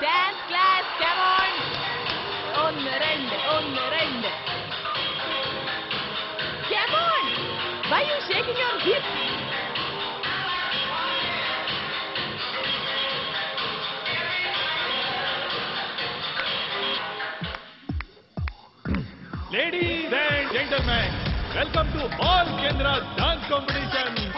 Dance class, come on! ഒന്ന് രണ്ട് ഒന്ന് രണ്ട് Come on! Why you shaking your hips? Ladies and gentlemen, welcome to All Kendra Dance Competition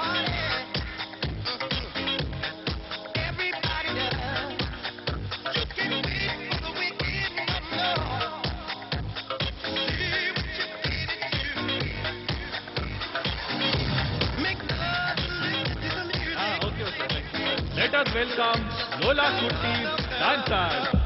welcome लोला कुर्ती dancer.